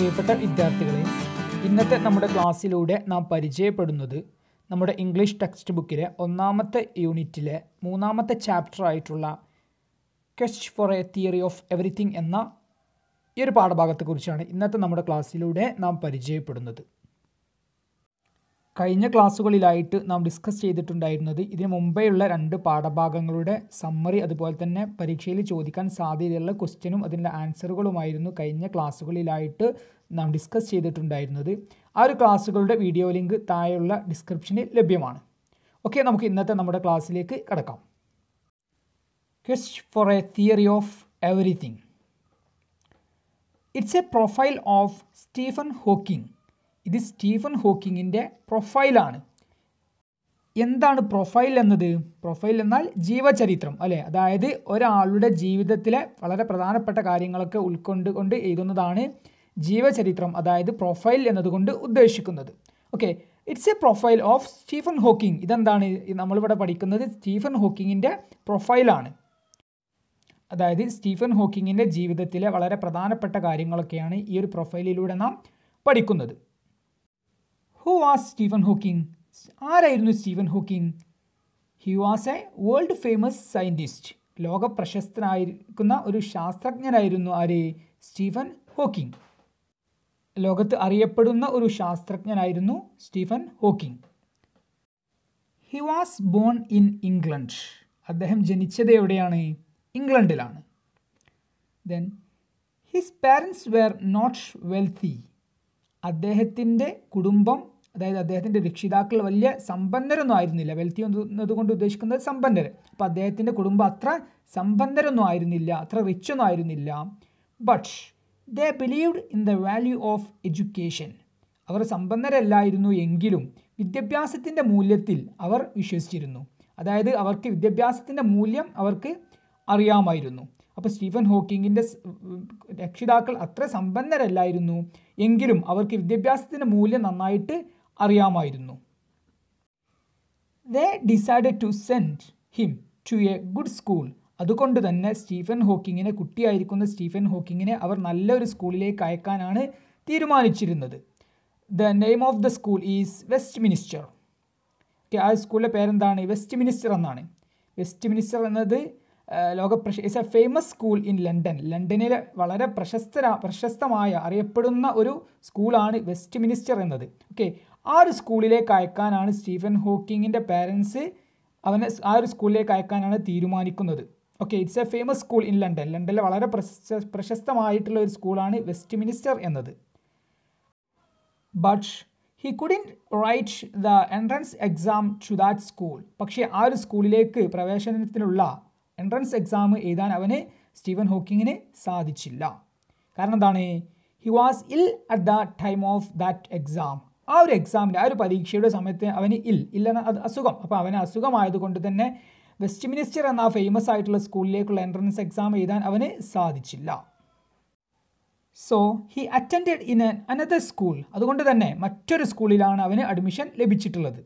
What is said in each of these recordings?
പ്രിയപ്പെട്ട വിദ്യാർത്ഥികളെ ഇന്നത്തെ നമ്മുടെ ക്ലാസ്സിലൂടെ നാം പരിചയപ്പെടുന്നത് നമ്മുടെ ഇംഗ്ലീഷ് ടെക്സ്റ്റ് ബുക്കിലെ ഒന്നാമത്തെ യൂണിറ്റിലെ മൂന്നാമത്തെ ചാപ്റ്റർ ആയിട്ടുള്ള quest for a theory of everything എന്ന ഈ ഒരു പാഠഭാഗത്തെക്കുറിച്ചാണ് ഇന്നത്തെ നമ്മുടെ ക്ലാസ്സിലൂടെ നാം പരിചയപ്പെടുന്നത്. കഴിഞ്ഞ ക്ലാസ്സുകളിലായിട്ട് നാം ഡിസ്കസ് ചെയ്തിട്ടുണ്ടായിരുന്നത് ഇതിന് മുമ്പേയുള്ള രണ്ട് പാഠഭാഗങ്ങളുടെ സമ്മറി അതുപോലെ തന്നെ പരീക്ഷയിൽ ചോദിക്കാൻ സാധ്യതയുള്ള ക്വസ്റ്റ്യനും അതിന്റെ ആൻസറുകളുമായിരുന്നു കഴിഞ്ഞ ക്ലാസ്സുകളിലായിട്ട് നാം ഡിസ്കസ് ചെയ്തിട്ടുണ്ടായിരുന്നത്. ആ ഒരു ക്ലാസ്സുകളുടെ വീഡിയോ ലിങ്ക് താഴെയുള്ള ഡിസ്ക്രിപ്ഷനിൽ ലഭ്യമാണ്. ഓക്കെ നമുക്ക് ഇന്നത്തെ നമ്മുടെ ക്ലാസ്സിലേക്ക് കിടക്കാം. Quest for a theory of everything it's a profile of Stephen Hawking ഇത് സ്റ്റീഫൻ ഹോക്കിങ്ങിന്റെ പ്രൊഫൈലാണ്. എന്താണ് പ്രൊഫൈൽ എന്നത്? പ്രൊഫൈൽ എന്നാൽ ജീവചരിത്രം അല്ലേ? അതായത് ഒരാളുടെ ജീവിതത്തിലെ വളരെ പ്രധാനപ്പെട്ട കാര്യങ്ങളൊക്കെ ഉൾക്കൊണ്ടുകൊണ്ട് എഴുതുന്നതാണ് ജീവചരിത്രം അതായത് പ്രൊഫൈൽ എന്നതുകൊണ്ട് ഉദ്ദേശിക്കുന്നത്. Okay it's a profile of Stephen Hawking ഇതെന്താണ്? നമ്മളിവിടെ പഠിക്കുന്നത് സ്റ്റീഫൻ ഹോക്കിങ്ങിന്റെ പ്രൊഫൈലാണ്. അതായത് സ്റ്റീഫൻ ഹോക്കിങ്ങിന്റെ ജീവിതത്തിലെ വളരെ പ്രധാനപ്പെട്ട കാര്യങ്ങളൊക്കെയാണ് ഈ ഒരു പ്രൊഫൈലിലൂടെ നാം പഠിക്കുന്നത്. ഹു വാസ് സ്റ്റീഫൻ ഹോക്കിംഗ് ആരായിരുന്നു Stephen Hawking he was a world famous scientist ലോക പ്രശസ്തനായിരിക്കുന്ന ഒരു ശാസ്ത്രജ്ഞനായിരുന്നു ആര്? സ്റ്റീഫൻ ഹോക്കിംഗ് ലോകത്ത് അറിയപ്പെടുന്ന ഒരു ശാസ്ത്രജ്ഞനായിരുന്നു Stephen Hawking he was born in England അദ്ദേഹം ജനിച്ചത് എവിടെയാണ്? ഇംഗ്ലണ്ടിലാണ് then his parents were not wealthy അദ്ദേഹത്തിന്റെ കുടുംബം അതായത് അദ്ദേഹത്തിന്റെ രക്ഷിതാക്കൾ വലിയ സമ്പന്നരൊന്നും ആയിരുന്നില്ല. വെൽത്തി എന്നതുകൊണ്ട് ഉദ്ദേശിക്കുന്നത് സമ്പന്നർ. അപ്പോൾ അദ്ദേഹത്തിന്റെ കുടുംബം അത്ര സമ്പന്നരൊന്നും ആയിരുന്നില്ല അത്ര റിച്ച് ഒന്നും ആയിരുന്നില്ല. But they believed in the value of education അവർ സമ്പന്നരല്ലായിരുന്നു എങ്കിലും വിദ്യാഭ്യാസത്തിന്റെ മൂല്യത്തിൽ അവർ വിശ്വസിച്ചിരുന്നു. അതായത് അവർക്ക് വിദ്യാഭ്യാസത്തിന്റെ മൂല്യം അവർക്ക് അറിയാമായിരുന്നു. അപ്പോൾ സ്റ്റീഫൻ ഹോക്കിങ്ങിന്റെ രക്ഷിതാക്കൾ അത്ര സമ്പന്നരല്ലായിരുന്നു എങ്കിലും അവർക്ക് വിദ്യാഭ്യാസത്തിന്റെ മൂല്യം നന്നായിട്ട് അറിയാമായിരുന്നു. They decided to send him to a good school അതുകൊണ്ട് തന്നെ സ്റ്റീഫൻ ഹോക്കിങ്ങിനെ കുട്ടിയായിരിക്കുന്ന സ്റ്റീഫൻ ഹോക്കിങ്ങിനെ അവർ നല്ലൊരു സ്കൂളിലേക്ക് അയക്കാനാണ് തീരുമാനിച്ചിരുന്നത്. The name of the school is Westminster okay ആ സ്കൂളിലെ പേരെന്താണ്? വെസ്റ്റ് മിനിസ്റ്റർ എന്നാണ്. വെസ്റ്റ് മിനിസ്റ്റർ എന്നത് ലോക പ്രശ it's a famous school in London ലണ്ടനിലെ വളരെ പ്രശസ്ത പ്രശസ്തമായ അറിയപ്പെടുന്ന ഒരു സ്കൂളാണ് വെസ്റ്റ് മിനിസ്റ്റർ എന്നത്. ഓക്കെ ആ ഒരു സ്കൂളിലേക്ക് അയക്കാനാണ് സ്റ്റീഫൻ ഹോക്കിങ്ങിന്റെ പാരൻസ് അവനെ ആ ഒരു സ്കൂളിലേക്ക് അയക്കാനാണ് തീരുമാനിക്കുന്നത്. Okay it's a famous school in London ലണ്ടനിലെ വളരെ പ്രശസ്തമായിട്ടുള്ള ഒരു സ്കൂളാണ് വെസ്റ്റ് മിനിസ്റ്റർ എന്നത്. But he couldn't write the entrance exam to that school പക്ഷേ ആ ഒരു സ്കൂളിലേക്ക് പ്രവേശനത്തിനുള്ള എൻട്രൻസ് എക്സാം എഴുതാൻ അവന് സ്റ്റീവൻ ഹോക്കിങ്ങിന് സാധിച്ചില്ല. കാരണം എന്താണ്? He was ill at the time of that exam ആ ഒരു എക്സാമിന്റെ ആ ഒരു പരീക്ഷയുടെ സമയത്ത് അവന് ഇൽ ഇല്ലെന്ന അസുഖം. അപ്പോൾ അവന് അസുഖമായതുകൊണ്ട് തന്നെ വെസ്റ്റ് മിനിസ്റ്റർ എന്ന ഫേമസ് ആയിട്ടുള്ള സ്കൂളിലേക്കുള്ള എൻട്രൻസ് എക്സാം എഴുതാൻ അവന് സാധിച്ചില്ല. So he attend in another school അതുകൊണ്ട് തന്നെ മറ്റൊരു സ്കൂളിലാണ് അവന് അഡ്മിഷൻ ലഭിച്ചിട്ടുള്ളത്.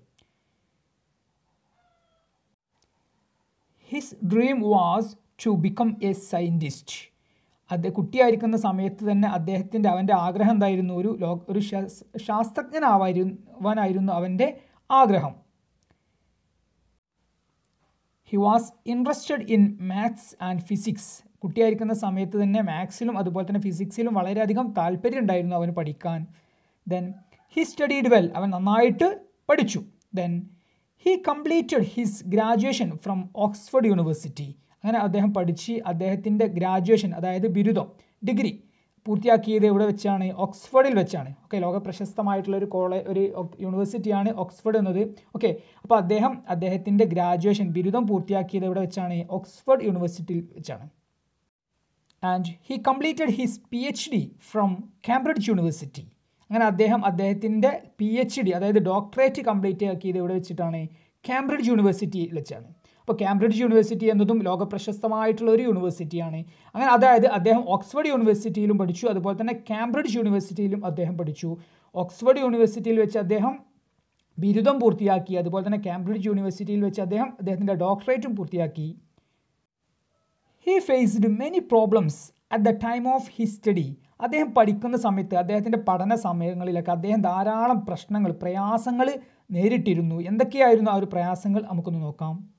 His dream was to become a scientist അദ്ദേഹം കുട്ടിയായിരിക്കുന്ന സമയത്ത് തന്നെ അദ്ദേഹത്തിന്റെ അവന്റെ ആഗ്രഹം എന്തായിരുന്നു? ഒരു ലോ ഒരു ശാസ്ത്രജ്ഞനാവാനായിരുന്നു അവന്റെ ആഗ്രഹം. He was interested in maths and physics കുട്ടിയായിരിക്കുന്ന സമയത്ത് തന്നെ മാത്സിലും അതുപോലെ തന്നെ ഫിസിക്സിലും വളരെയധികം താല്പര്യം ഉണ്ടായിരുന്നു അവന് പഠിക്കാൻ. ദെൻ ഹി സ്റ്റഡീഡ് വെൽ അവൻ നന്നായിട്ട് പഠിച്ചു. Then he completed his graduation from Oxford University അങ്ങനെ അദ്ദേഹം പഠിച്ച് അദ്ദേഹത്തിന്റെ ഗ്രാജുവേഷൻ അതായത് ബിരുദം ഡിഗ്രി പൂർത്തിയാക്കിയത് എവിടെ വെച്ചാണ്? ഓക്സ്ഫോർഡിൽ വെച്ചാണ്. ഓക്കെ ലോക പ്രശസ്തമായിട്ടുള്ള ഒരു കോളേജ് ഒരു യൂണിവേഴ്സിറ്റിയാണ് ഓക്സ്ഫോർഡ് എന്നത്. ഓക്കെ അപ്പോൾ അദ്ദേഹം അദ്ദേഹത്തിന്റെ ഗ്രാജുവേഷൻ ബിരുദം പൂർത്തിയാക്കിയത് എവിടെ വെച്ചാണ്? ഓക്സ്ഫോർഡ് യൂണിവേഴ്സിറ്റിയിൽ വെച്ചാണ്. And he completed his P H D from Cambridge University അങ്ങനെ അദ്ദേഹം അദ്ദേഹത്തിന്റെ പി എച്ച് ഡി അതായത് ഡോക്ടറേറ്റ് കംപ്ലീറ്റ് ആക്കിയത് എവിടെ വെച്ചിട്ടാണ്? കാംബ്രിഡ്ജ് യൂണിവേഴ്സിറ്റി വെച്ചാണ്. അപ്പോൾ കാംബ്രിഡ്ജ് യൂണിവേഴ്സിറ്റി എന്നതും ലോക പ്രശസ്തമായിട്ടുള്ള ഒരു യൂണിവേഴ്സിറ്റിയാണ് അങ്ങനെ അതായത് അദ്ദേഹം ഓക്സ്ഫോർഡ് യൂണിവേഴ്സിറ്റിയിലും പഠിച്ചു അതുപോലെ തന്നെ കാംബ്രിഡ്ജ് യൂണിവേഴ്സിറ്റിയിലും അദ്ദേഹം പഠിച്ചു. ഓക്സ്ഫോർഡ് യൂണിവേഴ്സിറ്റിയിൽ വെച്ച് അദ്ദേഹം ബിരുദം പൂർത്തിയാക്കി അതുപോലെ തന്നെ കാംബ്രിഡ്ജ് യൂണിവേഴ്സിറ്റിയിൽ വെച്ച് അദ്ദേഹം അദ്ദേഹത്തിന്റെ ഡോക്ടറേറ്റും പൂർത്തിയാക്കി. He faced many problems at the time of his study അദ്ദേഹം പഠിക്കുന്ന സമയത്ത് അദ്ദേഹത്തിന്റെ പഠന സമയങ്ങളിലൊക്കെ അദ്ദേഹം ധാരാളം പ്രശ്നങ്ങൾ പ്രയാസങ്ങൾ നേരിട്ടിരുന്നു. എന്തൊക്കെയായിരുന്നു ആ ഒരു പ്രയാസങ്ങൾ? നമുക്കൊന്ന് നോക്കാം.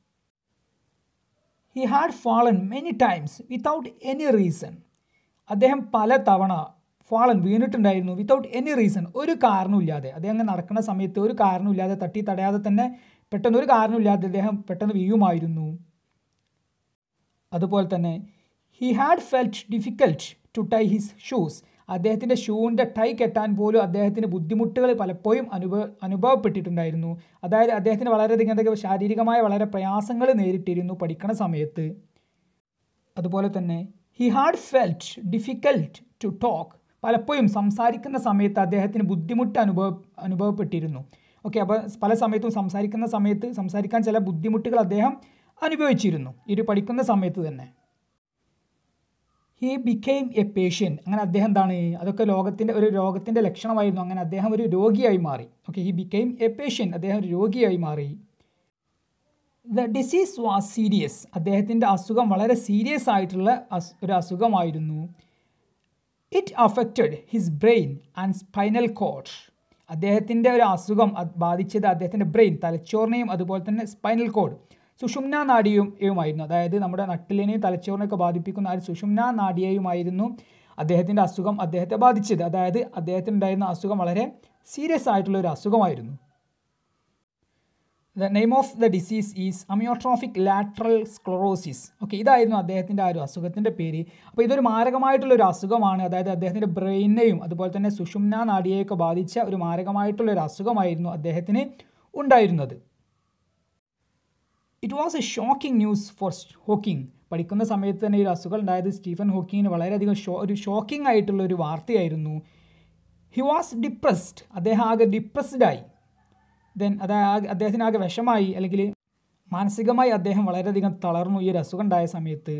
He had fallen many times without any reason അദ്ദേഹം പല തവണ ഫാളൻ വീണിട്ടുണ്ടായിരുന്നു വിത്തൗട്ട് എനി റീസൺ ഒരു കാരണമില്ലാതെ അദ്ദേഹം അങ്ങനെ നടക്കുന്ന സമയത്ത് ഒരു കാരണമില്ലാതെ തട്ടി തടയാതെ തന്നെ പെട്ടെന്ന് ഒരു കാരണമില്ലാതെ അദ്ദേഹം പെട്ടെന്ന് വീഴുമായിരുന്നു. അതുപോലെ തന്നെ he had felt difficult to tie his shoes അദ്ദേഹത്തിന്റെ ഷൂവിന്റെ ടൈ കെട്ടാൻ പോലും അദ്ദേഹത്തിന് ബുദ്ധിമുട്ടുകൾ പലപ്പോഴും അനുഭവ അനുഭവപ്പെട്ടിട്ടുണ്ടായിരുന്നു. അതായത് അദ്ദേഹത്തിന് വളരെയധികം എന്തൊക്കെ ശാരീരികമായ വളരെ പ്രയാസങ്ങൾ നേരിട്ടിരുന്നു പഠിക്കണ സമയത്ത്. അതുപോലെ തന്നെ he had felt difficult to talk പലപ്പോഴും സംസാരിക്കുന്ന സമയത്ത് അദ്ദേഹത്തിന് ബുദ്ധിമുട്ട് അനുഭവ അനുഭവപ്പെട്ടിരുന്നു. ഓക്കെ അപ്പോൾ പല സമയത്തും സംസാരിക്കുന്ന സമയത്ത് സംസാരിക്കാൻ ചില ബുദ്ധിമുട്ടുകൾ അദ്ദേഹം അനുഭവിച്ചിരുന്നു. ഇത് പഠിക്കുന്ന സമയത്ത് തന്നെ. ഹി ബിക്കെയിം എ പേഷ്യൻ അങ്ങനെ അദ്ദേഹം എന്താണ്? അതൊക്കെ ലോകത്തിന്റെ ഒരു രോഗത്തിന്റെ ലക്ഷണമായിരുന്നു. അങ്ങനെ അദ്ദേഹം ഒരു രോഗിയായി മാറി. Okay he became a patient അദ്ദേഹം ഒരു രോഗിയായി മാറി. ദ ഡിസീസ് വാസ് സീരിയസ് അദ്ദേഹത്തിന്റെ അസുഖം വളരെ സീരിയസ് ആയിട്ടുള്ള ഒരു അസുഖമായിരുന്നു. It affected his brain and spinal cord അദ്ദേഹത്തിന്റെ ഒരു അസുഖം ബാധിച്ചത് അദ്ദേഹത്തിന്റെ ബ്രെയിൻ തലച്ചോറിനെയും അതുപോലെ തന്നെ സ്പൈനൽ കോഡ് സുഷുമ്ന നാഡിയുമായിരുന്നു അതായത് നമ്മുടെ നട്ടിലിനെയും തലച്ചോറിനെയൊക്കെ ബാധിപ്പിക്കുന്ന ആ സുഷുമ്ന നാഡിയയുമായിരുന്നു അദ്ദേഹത്തിന്റെ അസുഖം അദ്ദേഹത്തെ ബാധിച്ചത്. അതായത് അദ്ദേഹത്തിനുണ്ടായിരുന്ന അസുഖം വളരെ സീരിയസ് ആയിട്ടുള്ള ഒരു അസുഖമായിരുന്നു. The name of the disease is amyotrophic lateral sclerosis okay ഇതായിരുന്നു അദ്ദേഹത്തിന്റെ ആ ഒരു അസുഖത്തിന്റെ പേര്. അപ്പോൾ ഇതൊരു മാരകമായിട്ടുള്ളൊരു അസുഖമാണ്. അതായത് അദ്ദേഹത്തിന്റെ ബ്രെയിനെയും അതുപോലെ തന്നെ സുഷുമ്ന നാഡിയെയൊക്കെ ബാധിച്ച ഒരു മാരകമായിട്ടുള്ളൊരു അസുഖമായിരുന്നു അദ്ദേഹത്തിന് ഉണ്ടായിരുന്നത്. It was a shocking news for Hawking പഠിക്കുന്ന സമയത്ത് തന്നെ ഈ അസുഖം ഉണ്ടായത് സ്റ്റീഫൻ ഹോക്കിങ്ങിന് വളരെയധികം ഷോ ഒരു ഷോക്കിംഗ് ആയിട്ടുള്ള ഒരു വാർത്തയായിരുന്നു. ഹി വാസ് ഡിപ്രസ്ഡ് അദ്ദേഹം ആകെ ഡിപ്രസ്ഡായി ദെൻ അതായത് അദ്ദേഹത്തിന് ആകെ വിഷമായി. അല്ലെങ്കിൽ മാനസികമായി അദ്ദേഹം വളരെയധികം തളർന്നു ഈ ഒരു അസുഖം ഉണ്ടായ സമയത്ത്.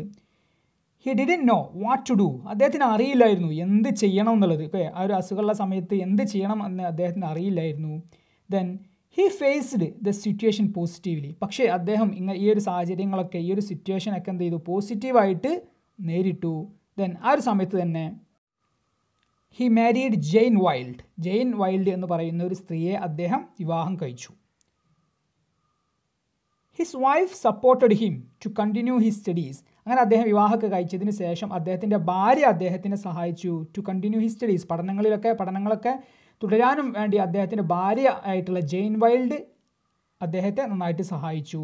He didn't know what to do അദ്ദേഹത്തിന് അറിയില്ലായിരുന്നു എന്ത് ചെയ്യണം എന്നുള്ളത്. ഇപ്പോൾ ആ ഒരു അസുഖമുള്ള സമയത്ത് എന്ത് ചെയ്യണം എന്ന് അദ്ദേഹത്തിന് അറിയില്ലായിരുന്നു. Then he faced the situation positively പക്ഷേ അദ്ദേഹം ഇങ്ങനെ ഈ ഒരു സാഹചര്യങ്ങളൊക്കെ ഈ ഒരു സിറ്റുവേഷനൊക്കെ എന്ത് ചെയ്തു? പോസിറ്റീവായിട്ട് നേരിട്ടു. ദെൻ ആ ഒരു സമയത്ത് തന്നെ he married Jane Wilde Jane Wilde എന്ന് പറയുന്ന ഒരു സ്ത്രീയെ അദ്ദേഹം വിവാഹം കഴിച്ചു. His wife supported him to continue his studies അങ്ങനെ അദ്ദേഹം വിവാഹമൊക്കെ കഴിച്ചതിന് ശേഷം അദ്ദേഹത്തിന്റെ ഭാര്യ അദ്ദേഹത്തിനെ സഹായിച്ചു ടു കണ്ടിന്യൂ ഹിസ് സ്റ്റഡീസ് പഠനങ്ങളിലൊക്കെ പഠനങ്ങളൊക്കെ തുടരാനും വേണ്ടി അദ്ദേഹത്തിന്റെ ഭാര്യ ആയിട്ടുള്ള ജെയിൻ വൈൽഡ് അദ്ദേഹത്തെ നന്നായിട്ട് സഹായിച്ചു.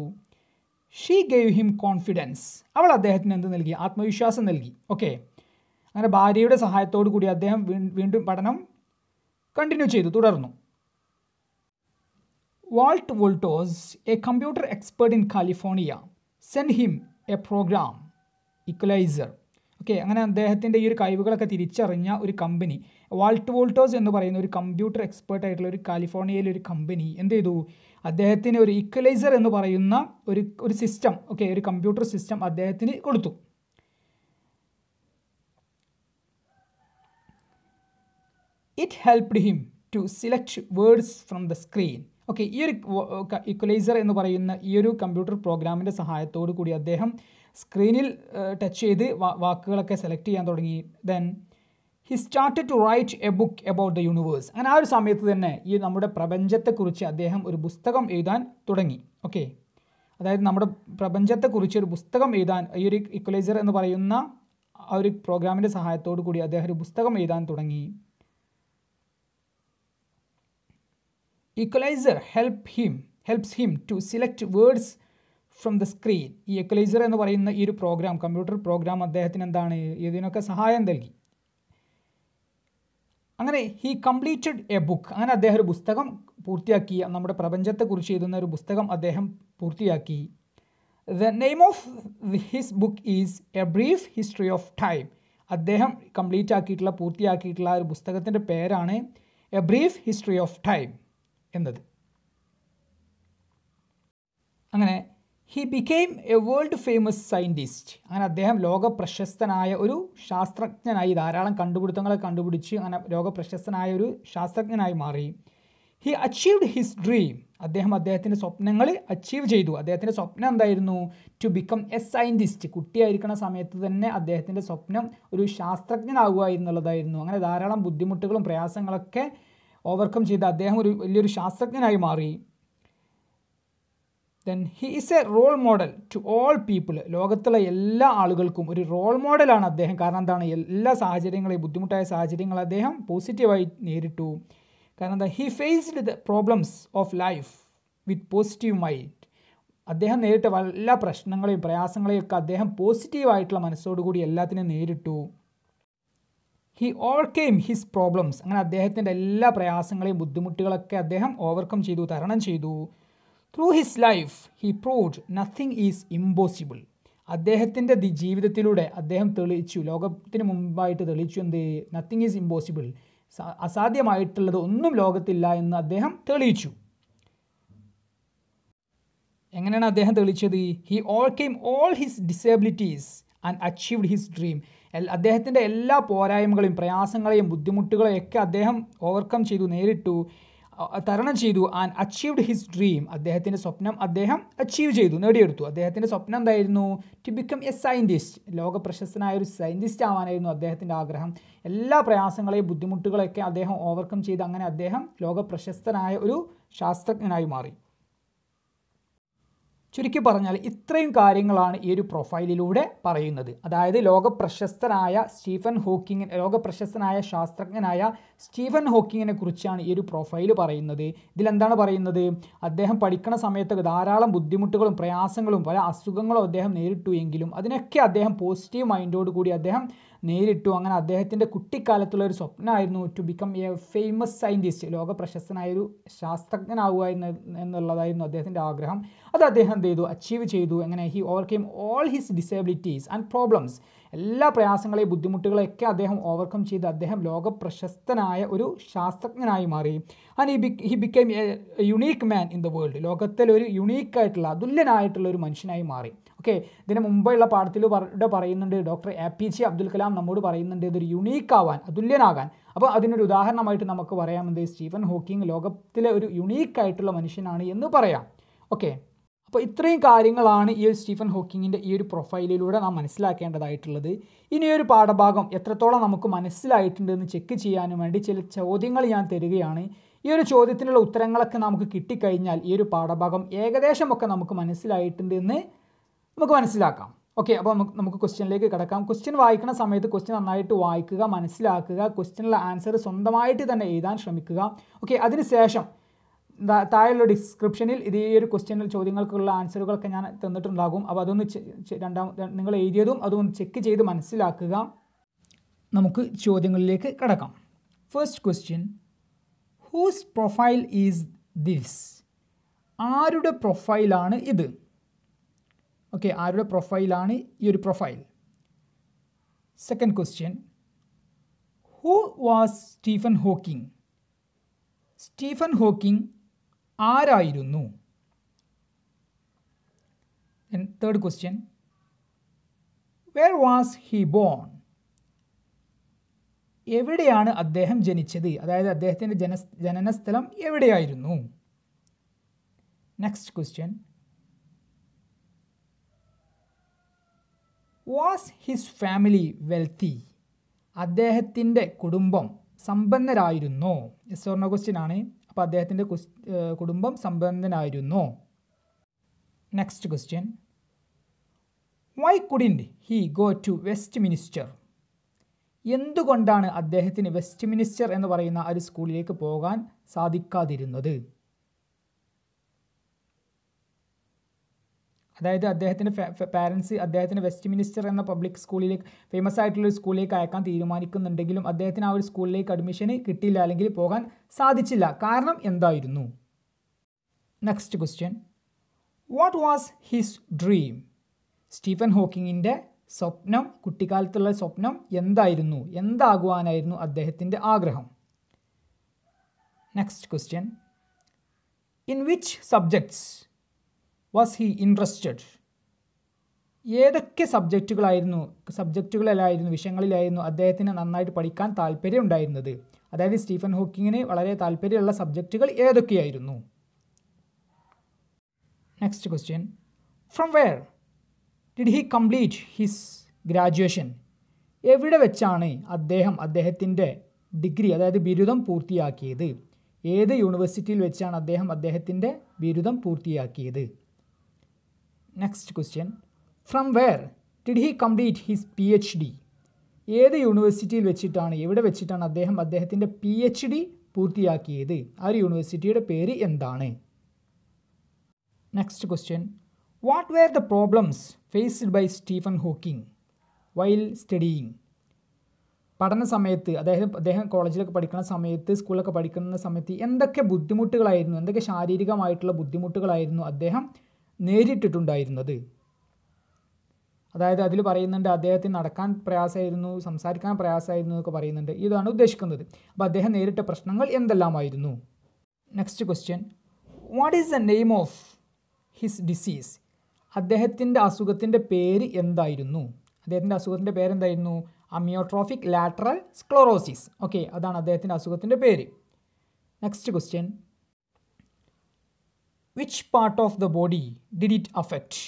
ഷീ ഗേവ് ഹിം കോൺഫിഡൻസ് അവൾ അദ്ദേഹത്തിന് എന്ത് നൽകി? ആത്മവിശ്വാസം നൽകി. ഓക്കെ അങ്ങനെ ഭാര്യയുടെ സഹായത്തോടു കൂടി അദ്ദേഹം വീണ്ടും പഠനം കണ്ടിന്യൂ ചെയ്തു തുടർന്നു. Walt Woltosz a computer expert in California send him a program Equalizer okay അങ്ങനെ അദ്ദേഹത്തിന്റെ ഈ ഒരു കഴിവുകളൊക്കെ തിരിച്ചറിഞ്ഞ ഒരു കമ്പനി വാൾട്ട് വോൾട്ടോസ് എന്ന് പറയുന്ന ഒരു കമ്പ്യൂട്ടർ എക്സ്പേർട്ട് ആയിട്ടുള്ള ഒരു കാലിഫോർണിയയിലെ ഒരു കമ്പനി എന്ത് ചെയ്തു? അദ്ദേഹത്തിന് ഒരു ഇക്വലൈസർ എന്ന് പറയുന്ന ഒരു ഒരു സിസ്റ്റം ഓക്കെ ഒരു കമ്പ്യൂട്ടർ സിസ്റ്റം അദ്ദേഹത്തിന് കൊടുത്തു. It helped him to select words from the screen okay ഈ ഒരു ഇക്വലൈസർ എന്ന് പറയുന്ന ഈ ഒരു കമ്പ്യൂട്ടർ പ്രോഗ്രാമിന്റെ സഹായത്തോടു കൂടി അദ്ദേഹം സ്ക്രീനിൽ ടച്ച് ചെയ്ത് വാക്കുകളൊക്കെ സെലക്ട് ചെയ്യാൻ തുടങ്ങി. Then he start to write a book about the universe അങ്ങനെ ആ ഒരു സമയത്ത് തന്നെ ഈ നമ്മുടെ പ്രപഞ്ചത്തെക്കുറിച്ച് അദ്ദേഹം ഒരു പുസ്തകം എഴുതാൻ തുടങ്ങി. ഓക്കെ അതായത് നമ്മുടെ പ്രപഞ്ചത്തെക്കുറിച്ച് ഒരു പുസ്തകം എഴുതാൻ ഈ ഒരു ഇക്വലൈസർ എന്ന് പറയുന്ന ആ ഒരു പ്രോഗ്രാമിന്റെ സഹായത്തോടു കൂടി അദ്ദേഹം ഒരു പുസ്തകം എഴുതാൻ തുടങ്ങി. Equalizer help him helps him to select words from the screen ഈ എക്വലൈസർ എന്ന് പറയുന്ന ഈ ഒരു പ്രോഗ്രാം കമ്പ്യൂട്ടർ പ്രോഗ്രാം അദ്ദേഹത്തിന് എന്താണ് ഇതിനൊക്കെ സഹായം നൽകി. അങ്ങനെ ഹി കംപ്ലീറ്റഡ് എ ബുക്ക് അങ്ങനെ അദ്ദേഹം ഒരു പുസ്തകം പൂർത്തിയാക്കി. നമ്മുടെ പ്രപഞ്ചത്തെക്കുറിച്ച് എഴുതുന്ന ഒരു പുസ്തകം അദ്ദേഹം പൂർത്തിയാക്കി. The name of his book is a brief history of time അദ്ദേഹം കംപ്ലീറ്റ് ആക്കിയിട്ടുള്ള പൂർത്തിയാക്കിയിട്ടുള്ള ഒരു പുസ്തകത്തിന്റെ പേരാണ് a brief history of time എന്നത്. അങ്ങനെ he became a world famous scientist അങ്ങനെ അദ്ദേഹം ലോകപ്രശസ്തനായ ഒരു ശാസ്ത്രജ്ഞനായി ധാരാളം കണ്ടുപിടുത്തങ്ങളെ കണ്ടുപിടിച്ച് അങ്ങനെ ലോകപ്രശസ്തനായ ഒരു ശാസ്ത്രജ്ഞനായി മാറി. ഹി അച്ചീവ്ഡ് ഹിസ് ഡ്രീം അദ്ദേഹം അദ്ദേഹത്തിന്റെ സ്വപ്നങ്ങൾ അച്ചീവ് ചെയ്തു. അദ്ദേഹത്തിന്റെ സ്വപ്നം എന്തായിരുന്നു? ടു ബിക്കം എ സയന്റിസ്റ്റ് കുട്ടിയായിരിക്കുന്ന സമയത്ത് തന്നെ അദ്ദേഹത്തിന്റെ സ്വപ്നം ഒരു ശാസ്ത്രജ്ഞനാകുക എന്നുള്ളതായിരുന്നു. അങ്ങനെ ധാരാളം ബുദ്ധിമുട്ടുകളും പ്രയാസങ്ങളൊക്കെ ഓവർകം ചെയ്ത് അദ്ദേഹം ഒരു വലിയൊരു ശാസ്ത്രജ്ഞനായി മാറി. Then he is a role model to all people ലോകത്തുള്ള എല്ലാ ആളുകൾക്കും ഒരു റോൾ മോഡലാണ് അദ്ദേഹം. കാരണം എന്താണ്? എല്ലാ സാഹചര്യങ്ങളെയും ബുദ്ധിമുട്ടായ സാഹചര്യങ്ങൾ അദ്ദേഹം പോസിറ്റീവായി നേരിട്ടു. കാരണം എന്താ? He faced the problems of life with positive mind അദ്ദേഹം നേരിട്ട എല്ലാ പ്രശ്നങ്ങളെയും പ്രയാസങ്ങളെയും ഒക്കെ അദ്ദേഹം പോസിറ്റീവായിട്ടുള്ള മനസ്സോടുകൂടി എല്ലാത്തിനെയും നേരിട്ടു. ഹി ഓവർകെയിം ഹിസ് പ്രോബ്ലംസ് അങ്ങനെ അദ്ദേഹത്തിന്റെ എല്ലാ പ്രയാസങ്ങളെയും ബുദ്ധിമുട്ടുകളൊക്കെ അദ്ദേഹം ഓവർകം ചെയ്തു തരണം ചെയ്തു. Through his life he proved nothing is impossible അദ്ദേഹത്തിന്റെ ജീവിതത്തിലൂടെ അദ്ദേഹം തെളിയിച്ചു. ലോകത്തിന് മുമ്പായിട്ട് തെളിയിച്ചു എന്ത്? നത്തിങ് ഈസ് ഇമ്പോസിബിൾ അസാധ്യമായിട്ടുള്ളത് ഒന്നും ലോകത്തില്ല എന്ന് അദ്ദേഹം തെളിയിച്ചു. എങ്ങനെയാണ് അദ്ദേഹം തെളിയിച്ചത്? He overcame all his disabilities and achieved his dream അദ്ദേഹത്തിന്റെ എല്ലാ പോരായ്മകളെയും പ്രയാസങ്ങളെയും ബുദ്ധിമുട്ടുകളെയും ഒക്കെ അദ്ദേഹം ഓവർകം ചെയ്തു നേരിട്ടു. തരണം ചെയ്തു. ആൻഡ് അച്ചീവ്ഡ് ഹിസ് ഡ്രീം അദ്ദേഹത്തിന്റെ സ്വപ്നം അദ്ദേഹം അച്ചീവ് ചെയ്തു നേടിയെടുത്തു. അദ്ദേഹത്തിന്റെ സ്വപ്നം എന്തായിരുന്നു? ടു ബിക്കം എ സയന്റിസ്റ്റ് ലോക പ്രശസ്തനായ ഒരു സയന്റിസ്റ്റ് ആവാനായിരുന്നു അദ്ദേഹത്തിന്റെ ആഗ്രഹം. എല്ലാ പ്രയാസങ്ങളെയും ബുദ്ധിമുട്ടുകളെയൊക്കെ അദ്ദേഹം ഓവർകം ചെയ്ത് അങ്ങനെ അദ്ദേഹം ലോക പ്രശസ്തനായ ഒരു ശാസ്ത്രജ്ഞനായി മാറി. ചുരുക്കി പറഞ്ഞാൽ ഇത്രയും കാര്യങ്ങളാണ് ഈ ഒരു പ്രൊഫൈലിലൂടെ പറയുന്നത്. അതായത് ലോകപ്രശസ്തനായ സ്റ്റീഫൻ ഹോക്കിങ് ലോകപ്രശസ്തനായ ശാസ്ത്രജ്ഞനായ സ്റ്റീഫൻ ഹോക്കിങ്ങിനെ കുറിച്ചാണ് ഈ ഒരു പ്രൊഫൈൽ പറയുന്നത്. ഇതിലെന്താണ് പറയുന്നത്? അദ്ദേഹം പഠിക്കുന്ന സമയത്ത് ധാരാളം ബുദ്ധിമുട്ടുകളും പ്രയാസങ്ങളും പല അസുഖങ്ങളും അദ്ദേഹം നേരിട്ടു എങ്കിലും അതിനൊക്കെ അദ്ദേഹം പോസിറ്റീവ് മൈൻഡോട് കൂടി അദ്ദേഹം നേരിട്ടു. അങ്ങനെ അദ്ദേഹത്തിന്റെ കുട്ടിക്കാലത്തുള്ള ഒരു സ്വപ്നമായിരുന്നു to become a famous scientist ലോക പ്രശസ്തനായ ഒരു ശാസ്ത്രജ്ഞനാവുക എന്ന് എന്നുള്ളതായിരുന്നു അദ്ദേഹത്തിന്റെ ആഗ്രഹം. അത് അദ്ദേഹം എന്ത് ചെയ്തു? അച്ചീവ് ചെയ്തു. അങ്ങനെ he overcame all his disabilities and problems എല്ലാ പ്രയാസങ്ങളെയും ബുദ്ധിമുട്ടുകളെയൊക്കെ അദ്ദേഹം ഓവർകം ചെയ്ത് അദ്ദേഹം ലോക പ്രശസ്തനായ ഒരു ശാസ്ത്രജ്ഞനായി മാറി. And he be he became a unique man in the world ലോകത്തിൽ ഒരു യുണീക്കായിട്ടുള്ള അതുല്യനായിട്ടുള്ള ഒരു മനുഷ്യനായി മാറി. ഓക്കെ ഇതിന് മുമ്പുള്ള പാഠത്തിൽ ഇവിടെ പറയുന്നുണ്ട് doctor A P J Abdul Kalam നമ്മോട് പറയുന്നുണ്ട് ഇതൊരു യുണീക്ക് ആവാൻ അതുല്യനാകാൻ. അപ്പോൾ അതിനൊരു ഉദാഹരണമായിട്ട് നമുക്ക് പറയാമെന്ത് സ്റ്റീഫൻ ഹോക്കിംഗ് ലോകത്തിലെ ഒരു യുണീക്ക് ആയിട്ടുള്ള മനുഷ്യനാണ് എന്ന് പറയാം. ഓക്കെ അപ്പോൾ ഇത്രയും കാര്യങ്ങളാണ് ഈ ഒരു സ്റ്റീഫൻ ഹോക്കിങ്ങിന്റെ ഈ ഒരു പ്രൊഫൈലിലൂടെ നാം മനസ്സിലാക്കേണ്ടതായിട്ടുള്ളത്. ഇനി ഒരു പാഠഭാഗം എത്രത്തോളം നമുക്ക് മനസ്സിലായിട്ടുണ്ടെന്ന് ചെക്ക് ചെയ്യാനും വേണ്ടി ചില ചോദ്യങ്ങൾ ഞാൻ തരികയാണ്. ഈ ഒരു ചോദ്യത്തിനുള്ള ഉത്തരങ്ങളൊക്കെ നമുക്ക് കിട്ടിക്കഴിഞ്ഞാൽ ഈ ഒരു പാഠഭാഗം ഏകദേശമൊക്കെ നമുക്ക് മനസ്സിലായിട്ടുണ്ടെന്ന് നമുക്ക് മനസ്സിലാക്കാം. ഓക്കെ അപ്പോൾ നമുക്ക് നമുക്ക് ക്വസ്റ്റ്യനിലേക്ക് കിടക്കാം. ക്വസ്റ്റ്യൻ വായിക്കുന്ന സമയത്ത് ക്വസ്റ്റ്യൻ നന്നായിട്ട് വായിക്കുക മനസ്സിലാക്കുക ക്വസ്റ്റ്യനുള്ള ആൻസർ സ്വന്തമായിട്ട് തന്നെ എഴുതാൻ ശ്രമിക്കുക. ഓക്കെ അതിനുശേഷം താഴെയുള്ള ഡിസ്ക്രിപ്ഷനിൽ ഇത് ഈ ഒരു ക്വസ്റ്റ്യനിൽ ചോദ്യങ്ങൾക്കുള്ള ആൻസറുകളൊക്കെ ഞാൻ തന്നിട്ടുണ്ടാകും. അപ്പോൾ അതൊന്ന് രണ്ടാം നിങ്ങൾ എഴുതിയതും അതൊന്ന് ചെക്ക് ചെയ്ത് മനസ്സിലാക്കുക. നമുക്ക് ചോദ്യങ്ങളിലേക്ക് കിടക്കാം. First question whose profile is this ആരുടെ പ്രൊഫൈലാണ് ഇത്? ഓക്കെ ആരുടെ പ്രൊഫൈലാണ് ഈ ഒരു profile second question who was Stephen Hawking Stephen Hawking ആരായിരുന്നു? Third question where was he born എവിടെയാണ് അദ്ദേഹം ജനിച്ചത്? അതായത് അദ്ദേഹത്തിന്റെ ജന ജനനസ്ഥലം എവിടെയായിരുന്നു? Next question was his family wealthy അദ്ദേഹത്തിന്റെ കുടുംബം സമ്പന്നരായിരുന്നോ? എസ് ഓർണോ ക്വസ്റ്റ്യൻ ആണ്. അപ്പോൾ അദ്ദേഹത്തിന്റെ കുടുംബം സമ്പന്നനായിരുന്നു next question why couldn't he go to Westminster എന്തുകൊണ്ടാണ് അദ്ദേഹത്തിന് വെസ്റ്റ് മിനിസ്റ്റർ എന്ന് പറയുന്ന ഒരു സ്കൂളിലേക്ക് പോകാൻ സാധിക്കാതിരുന്നത്? അതായത് അദ്ദേഹത്തിന്റെ പാരൻസ് അദ്ദേഹത്തിന് വെസ്റ്റ് മിനിസ്റ്റർ എന്ന പബ്ലിക് സ്കൂളിലേക്ക് ഫേമസ് ആയിട്ടുള്ള ഒരു സ്കൂളിലേക്ക് അയക്കാൻ തീരുമാനിക്കുന്നുണ്ടെങ്കിലും അദ്ദേഹത്തിന് ആ ഒരു സ്കൂളിലേക്ക് അഡ്മിഷന് കിട്ടിയില്ല അല്ലെങ്കിൽ പോകാൻ സാധിച്ചില്ല. കാരണം എന്തായിരുന്നു? Next question what was his dream Stephen ഹോക്കിങ്ങിന്റെ സ്വപ്നം കുട്ടിക്കാലത്തുള്ള സ്വപ്നം എന്തായിരുന്നു? എന്താകുവാനായിരുന്നു അദ്ദേഹത്തിന്റെ ആഗ്രഹം? Next question in which subjects was he interested ഏതൊക്കെ സബ്ജക്റ്റുകളായിരുന്നു സബ്ജക്റ്റുകളിലായിരുന്നു വിഷയങ്ങളിലായിരുന്നു അദ്ദേഹത്തിന് നന്നായിട്ട് പഠിക്കാൻ താല്പര്യം ഉണ്ടായിരുന്നത് അതായത് സ്റ്റീഫൻ ഹോക്കിങ്ങിന് വളരെ താല്പര്യമുള്ള സബ്ജക്റ്റുകൾ ഏതൊക്കെയായിരുന്നു? Next question from where did he complete his graduation എവിടെ വെച്ചാണ് അദ്ദേഹം അദ്ദേഹത്തിന്റെ ഡിഗ്രി അതായത് ബിരുദം പൂർത്തിയാക്കിയത്? ഏത് യൂണിവേഴ്സിറ്റിയിൽ വെച്ചാണ് അദ്ദേഹം അദ്ദേഹത്തിന്റെ ബിരുദം പൂർത്തിയാക്കിയത്? Next question from where did he complete his P H D ഏത് യൂണിവേഴ്സിറ്റിയിൽ വെച്ചിട്ടാണ് എവിടെ വെച്ചിട്ടാണ് അദ്ദേഹം അദ്ദേഹത്തിന്റെ പി എച്ച് ഡി പൂർത്തിയാക്കിയത്? ആ ഒരു യൂണിവേഴ്സിറ്റിയുടെ പേര് എന്താണ്? Next question what were the problems faced by Stephen Hawking while studying പഠന സമയത്ത് അദ്ദേഹം അദ്ദേഹം കോളേജിലൊക്കെ പഠിക്കുന്ന സമയത്ത് സ്കൂളിലൊക്കെ പഠിക്കുന്ന സമയത്ത് എന്തൊക്കെ ബുദ്ധിമുട്ടുകളായിരുന്നു എന്തൊക്കെ ശാരീരികമായിട്ടുള്ള ബുദ്ധിമുട്ടുകളായിരുന്നു അദ്ദേഹം നേരിട്ടിട്ടുണ്ടായിരുന്നത്. അതായത് അതിൽ പറയുന്നുണ്ട് അദ്ദേഹത്തിന് നടക്കാൻ പ്രയാസമായിരുന്നു സംസാരിക്കാൻ പ്രയാസമായിരുന്നു എന്നൊക്കെ പറയുന്നുണ്ട്. ഇതാണ് ഉദ്ദേശിക്കുന്നത്. അപ്പോൾ അദ്ദേഹം നേരിട്ട പ്രശ്നങ്ങൾ എന്തെല്ലാമായിരുന്നു? Next question what is the name of his disease അദ്ദേഹത്തിന്റെ അസുഖത്തിന്റെ പേര് എന്തായിരുന്നു? അദ്ദേഹത്തിന്റെ അസുഖത്തിന്റെ പേരെന്തായിരുന്നു? അമിയോട്രോഫിക് ലാറ്ററൽ സ്ക്ലോറോസിസ് ഓക്കെ അതാണ് അദ്ദേഹത്തിന്റെ അസുഖത്തിന്റെ പേര്. Next question which part of the body did it affect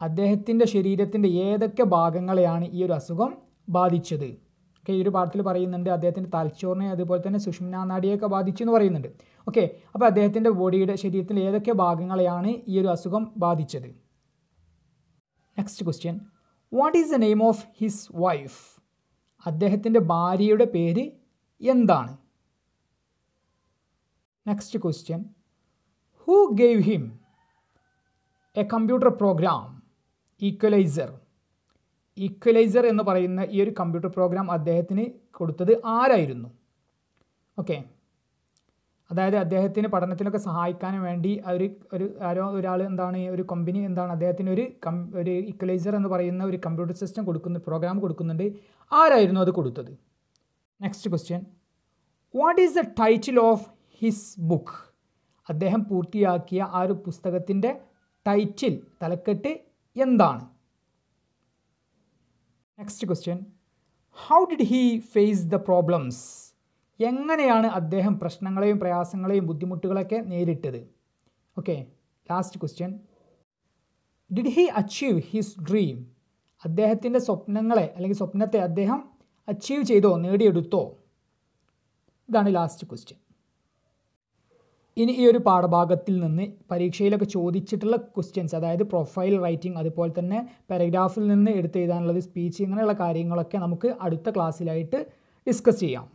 അദ്ദേഹത്തിന്റെ ശരീരത്തിന്റെ ഏതൊക്കെ ഭാഗങ്ങളെയാണ് ഈ ഒരു അസുഖം ബാധിച്ചത്? ഓക്കെ ഈ ഒരു പാഠത്തിൽ പറയുന്നുണ്ട് അദ്ദേഹത്തിന്റെ തലച്ചോറിനെ അതുപോലെ തന്നെ സുഷുമ്നാ നാഡിയൊക്കെ ബാധിച്ചു എന്ന് പറയുന്നുണ്ട്. ഓക്കെ അപ്പോൾ അദ്ദേഹത്തിന്റെ ബോഡിയുടെ ശരീരത്തിന്റെ ഏതൊക്കെ ഭാഗങ്ങളെയാണ് ഈ ഒരു അസുഖം ബാധിച്ചത്? Next question what is the name of his wife അദ്ദേഹത്തിന്റെ ഭാര്യയുടെ പേര് എന്താണ്? Next question who gave him a computer program Equalizer Equalizer എന്ന് പറയുന്ന ഈ ഒരു കമ്പ്യൂട്ടർ പ്രോഗ്രാം അദ്ദേഹത്തിന് കൊടുത്തത് ആരായിരുന്നു? ഓക്കെ അതായത് അദ്ദേഹത്തിന് പഠനത്തിനൊക്കെ സഹായിക്കാൻ വേണ്ടി ഒരു ഒരു ആരോ ഒരാൾ എന്താണ് ഒരു കമ്പനി എന്താണ് അദ്ദേഹത്തിന് ഒരു കം ഒരു ഇക്വലൈസർ എന്ന് പറയുന്ന ഒരു കമ്പ്യൂട്ടർ സിസ്റ്റം കൊടുക്കുന്ന പ്രോഗ്രാം കൊടുക്കുന്നുണ്ട്. ആരായിരുന്നു അത് കൊടുത്തത്? Next question what is the title of his book അദ്ദേഹം പൂർത്തിയാക്കിയ ആ ഒരു പുസ്തകത്തിന്റെ ടൈറ്റിൽ തലക്കെട്ട് എന്താണ്? Next question how did he face the problems എങ്ങനെയാണ് അദ്ദേഹം പ്രശ്നങ്ങളെയും പ്രയാസങ്ങളെയും ബുദ്ധിമുട്ടുകളൊക്കെ നേരിട്ടത്? Okay last question did he achieve his dream അദ്ദേഹത്തിന്റെ സ്വപ്നങ്ങളെ അല്ലെങ്കിൽ സ്വപ്നത്തെ അദ്ദേഹം അച്ചീവ് ചെയ്തോ നേടിയെടുത്തോ? ഇതാണ് ലാസ്റ്റ് ക്വസ്റ്റ്യൻ ഇനി ഈ ഒരു പാഠഭാഗത്തിൽ നിന്ന് പരീക്ഷയിലൊക്കെ ചോദിച്ചിട്ടുള്ള ക്വസ്റ്റ്യൻസ് അതായത് പ്രൊഫൈൽ റൈറ്റിംഗ് അതുപോലെ തന്നെ പാരഗ്രാഫിൽ നിന്ന് എടുത്ത് എഴുതാനുള്ളത് സ്പീച്ച് ഇങ്ങനെയുള്ള കാര്യങ്ങളൊക്കെ നമുക്ക് അടുത്ത ക്ലാസ്സിലായിട്ട് ഡിസ്കസ് ചെയ്യാം.